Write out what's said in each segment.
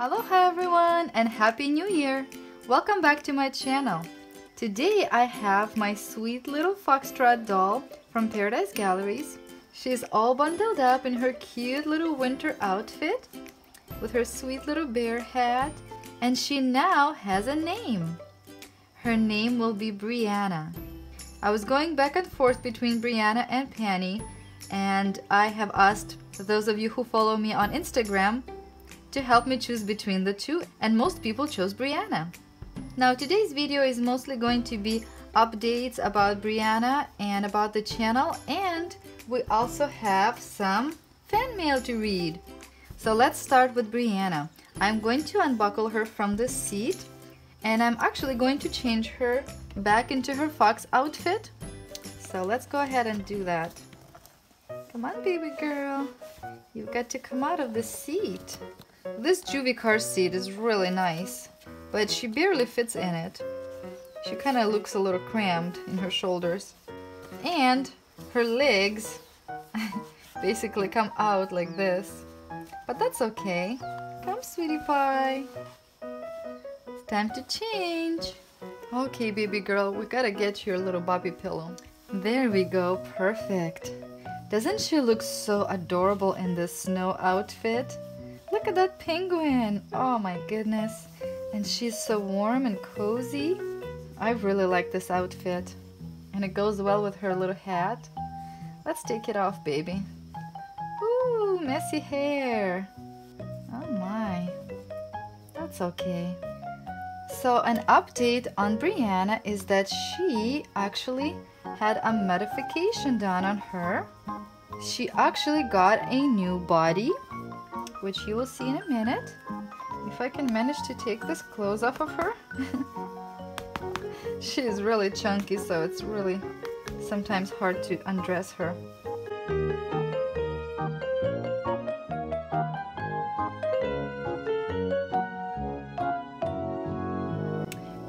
Aloha everyone and Happy New Year! Welcome back to my channel. Today I have my sweet little foxtrot doll from Paradise Galleries. She's all bundled up in her cute little winter outfit with her sweet little bear hat and she now has a name. Her name will be Brianna. I was going back and forth between Brianna and Penny and I have asked those of you who follow me on Instagram to help me choose between the two and most people chose Brianna. Now today's video is mostly going to be updates about Brianna and about the channel and we also have some fan mail to read. So let's start with Brianna. I'm going to unbuckle her from the seat and I'm actually going to change her back into her fox outfit. So let's go ahead and do that. Come on, baby girl. You've got to come out of the seat. This Joovy car seat is really nice, but she barely fits in it. She kind of looks a little cramped in her shoulders. And her legs basically come out like this. But that's okay. Come, sweetie pie. It's time to change. Okay, baby girl, we gotta get your little Boppy pillow. There we go, perfect. Doesn't she look so adorable in this snow outfit? Look at that penguin! Oh my goodness. And she's so warm and cozy. I really like this outfit. And it goes well with her little hat. Let's take it off, baby. Ooh, messy hair. Oh my. That's okay. So an update on Brianna is that she actually had a modification done on her she actually got a new body, which you will see in a minute. If I can manage to take this clothes off of her. she is really chunky, so it's really sometimes hard to undress her.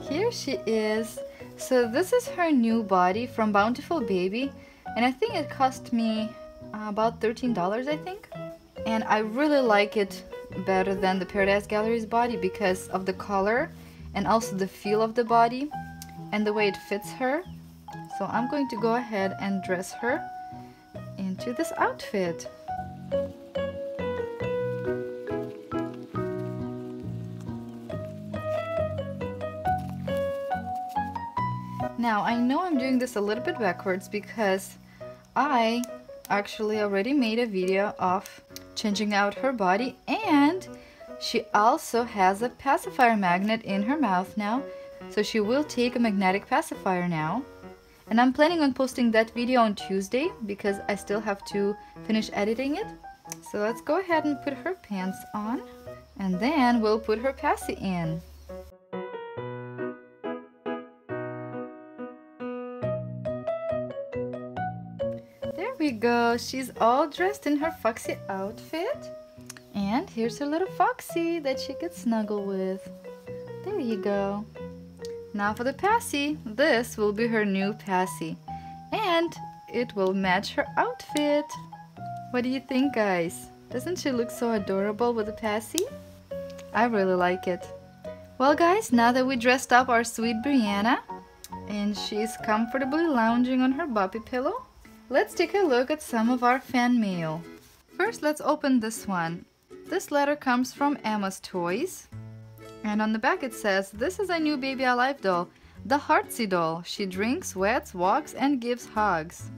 Here she is. So this is her new body from Bountiful Baby and I think it cost me about $13 I think. And I really like it better than the Paradise Galleries body because of the color and also the feel of the body and the way it fits her. So I'm going to go ahead and dress her into this outfit. Now I know I'm doing this a little bit backwards because I actually already made a video of changing out her body and she also has a pacifier magnet in her mouth now. So she will take a magnetic pacifier now. And I'm planning on posting that video on Tuesday because I still have to finish editing it. So let's go ahead and put her pants on and then we'll put her passy in we go. She's all dressed in her foxy outfit. And here's her little foxy that she could snuggle with. There you go. Now for the passy. This will be her new passy. And it will match her outfit. What do you think, guys? Doesn't she look so adorable with the passy? I really like it. Well, guys, now that we dressed up our sweet Brianna, and she's comfortably lounging on her Boppy pillow, Let's take a look at some of our fan mail. First, let's open this one. This letter comes from Emma's Toys. And on the back it says, This is a new Baby Alive doll, the Heartsy doll. She drinks, wets, walks, and gives hugs.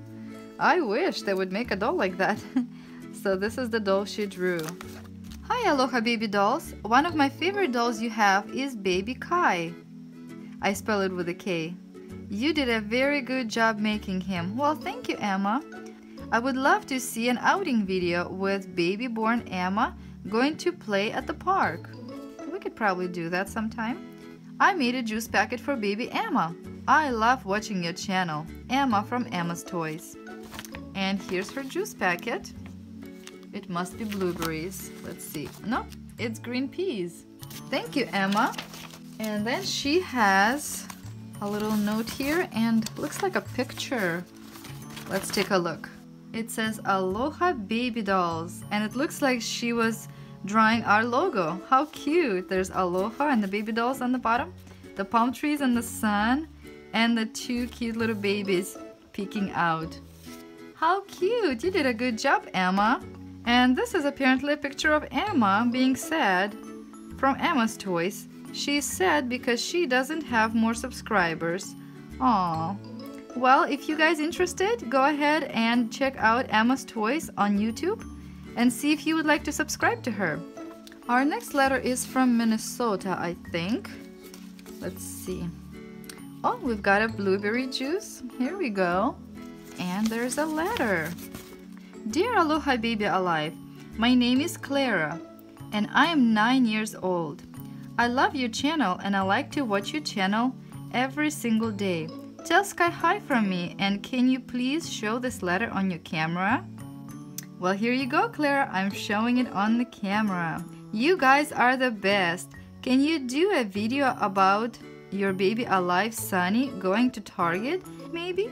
I wish they would make a doll like that. so this is the doll she drew. Hi Aloha Baby Dolls. One of my favorite dolls you have is Baby Kai. I spell it with a K. You did a very good job making him. Well, thank you, Emma. I would love to see an outing video with baby born Emma going to play at the park. We could probably do that sometime. I made a juice packet for baby Emma. I love watching your channel, Emma from Emma's Toys. And here's her juice packet. It must be blueberries. Let's see. No, it's green peas. Thank you, Emma. And then she has a little note here and looks like a picture. Let's take a look. It says Aloha Baby Dolls and it looks like she was drawing our logo. How cute! There's Aloha and the baby dolls on the bottom, the palm trees and the sun, and the two cute little babies peeking out. How cute! You did a good job, Emma. And this is apparently a picture of Emma being sad from Emma's Toys. She's sad because she doesn't have more subscribers. Aww. Well, if you guys interested, go ahead and check out Emma's Toys on YouTube and see if you would like to subscribe to her. Our next letter is from Minnesota, I think. Let's see. Oh, we've got a blueberry juice. Here we go. And there's a letter. Dear Aloha Baby Alive, my name is Clara and I am 9 years old. I love your channel and I like to watch your channel every single day. Tell Skye hi from me and can you please show this letter on your camera? Well, here you go, Clara. I'm showing it on the camera. You guys are the best. Can you do a video about your baby alive Sunny going to Target, maybe?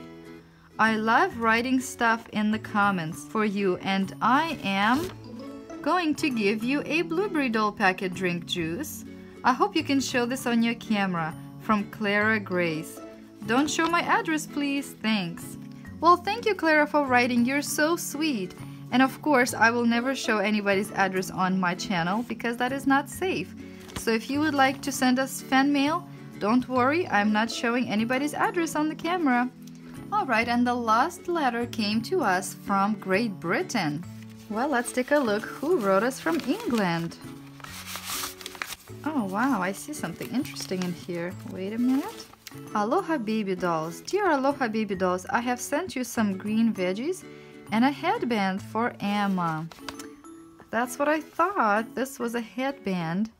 I love writing stuff in the comments for you and I am going to give you a blueberry doll packet drink juice. I hope you can show this on your camera from Clara Grace. Don't show my address please, thanks. Well, thank you Clara for writing, you're so sweet. And of course, I will never show anybody's address on my channel because that is not safe. So if you would like to send us fan mail, don't worry, I'm not showing anybody's address on the camera. Alright, and the last letter came to us from Great Britain. Well, let's take a look who wrote us from England. Oh wow, I see something interesting in here. Wait a minute. Aloha baby dolls. Dear Aloha baby dolls, I have sent you some green veggies and a headband for Emma. That's what I thought. This was a headband.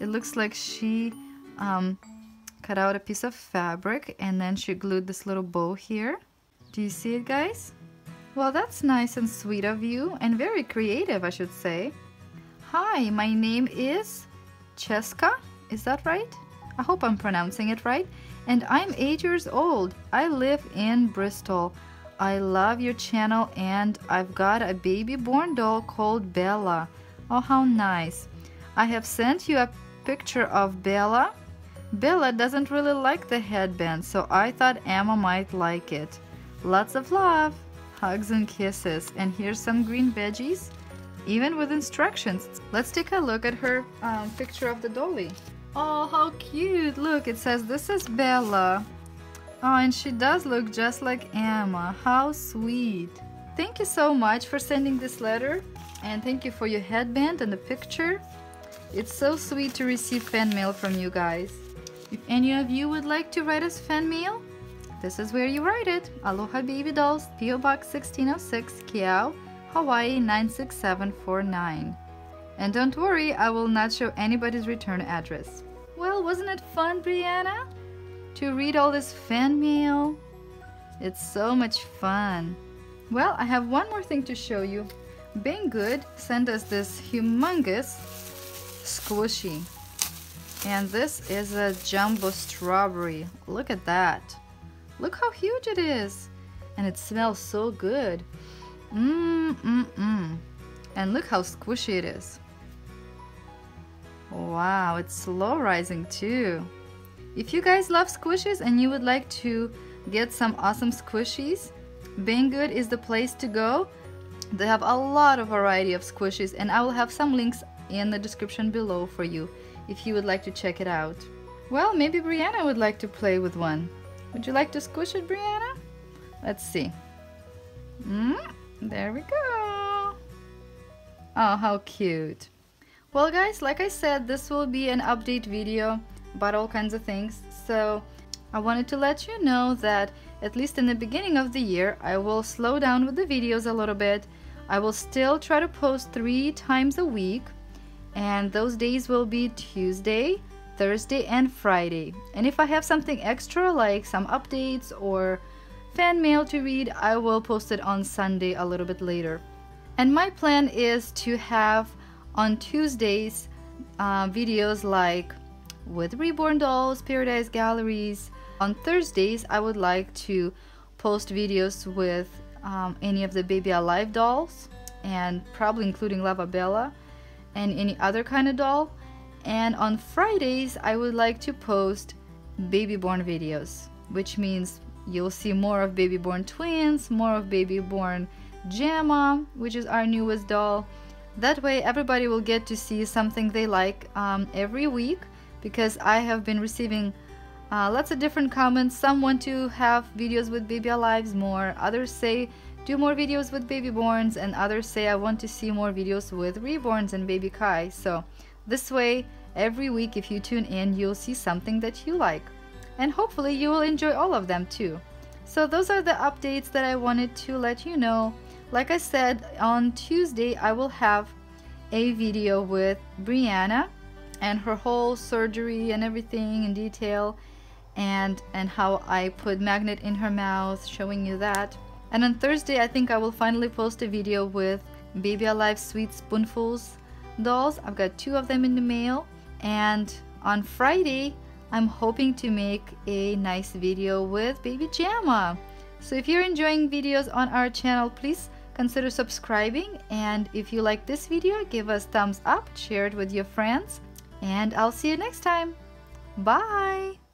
It looks like she um, cut out a piece of fabric and then she glued this little bow here. Do you see it guys? Well, that's nice and sweet of you and very creative, I should say. Hi, my name is Cheska. Is that right? I hope I'm pronouncing it right. And I'm 8 years old. I live in Bristol. I love your channel and I've got a baby born doll called Bella. Oh, how nice. I have sent you a picture of Bella. Bella doesn't really like the headband, so I thought Emma might like it. Lots of love, hugs and kisses. And here's some green veggies, even with instructions. Let's take a look at her um, picture of the dolly. Oh, how cute. Look, it says this is Bella. Oh, and she does look just like Emma. How sweet. Thank you so much for sending this letter. And thank you for your headband and the picture. It's so sweet to receive fan mail from you guys. If any of you would like to write us fan mail, this is where you write it. Aloha Baby Dolls, PO Box 1606, Keaau, Hawaii 96749. And don't worry, I will not show anybody's return address. Well, wasn't it fun, Brianna? to read all this fan mail. It's so much fun. Well, I have one more thing to show you. Banggood sent us this humongous squishy. And this is a jumbo strawberry. Look at that. Look how huge it is. And it smells so good. Mmm, mmm, mmm. And look how squishy it is. Wow, it's slow rising too. If you guys love squishies and you would like to get some awesome squishies, Banggood is the place to go. They have a lot of variety of squishies and I will have some links in the description below for you if you would like to check it out. Well, maybe Brianna would like to play with one. Would you like to squish it, Brianna? Let's see. Mm, there we go. Oh, how cute. Well guys, like I said, this will be an update video about all kinds of things. So I wanted to let you know that at least in the beginning of the year, I will slow down with the videos a little bit. I will still try to post three times a week and those days will be Tuesday, Thursday, and Friday. And if I have something extra like some updates or fan mail to read, I will post it on Sunday a little bit later. And my plan is to have on Tuesdays uh, videos like with Reborn Dolls, Paradise Galleries. On Thursdays, I would like to post videos with um, any of the Baby Alive dolls and probably including Lava Bella and any other kind of doll. And on Fridays, I would like to post baby born videos, which means you'll see more of baby born twins, more of baby born Gemma, which is our newest doll. That way, everybody will get to see something they like um, every week because I have been receiving uh, lots of different comments. Some want to have videos with baby alives more, others say do more videos with baby borns, and others say I want to see more videos with reborns and baby Kai. So, this way, every week, if you tune in, you'll see something that you like. And hopefully, you will enjoy all of them too. So, those are the updates that I wanted to let you know. Like I said, on Tuesday, I will have a video with Brianna and her whole surgery and everything in detail and and how I put magnet in her mouth showing you that and on Thursday I think I will finally post a video with Baby Alive Sweet Spoonfuls dolls I've got two of them in the mail and on Friday I'm hoping to make a nice video with Baby Gemma so if you're enjoying videos on our channel please consider subscribing. And if you like this video give us thumbs up share it with your friends. And I'll see you next time. Bye